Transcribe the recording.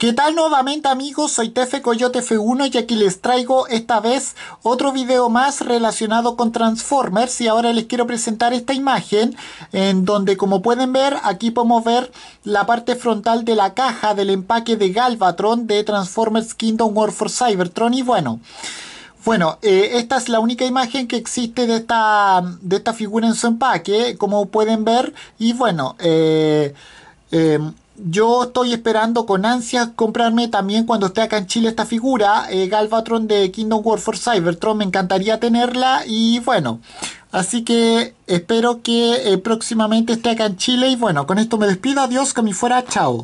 ¿Qué tal nuevamente amigos? Soy Tefe Coyote F1 y aquí les traigo esta vez otro video más relacionado con Transformers y ahora les quiero presentar esta imagen en donde como pueden ver aquí podemos ver la parte frontal de la caja del empaque de Galvatron de Transformers Kingdom War for Cybertron y bueno... Bueno, eh, esta es la única imagen que existe de esta, de esta figura en su empaque, como pueden ver. Y bueno, eh, eh, yo estoy esperando con ansias comprarme también cuando esté acá en Chile esta figura, eh, Galvatron de Kingdom War for Cybertron, me encantaría tenerla y bueno, así que espero que eh, próximamente esté acá en Chile y bueno, con esto me despido, adiós, que me fuera, chao.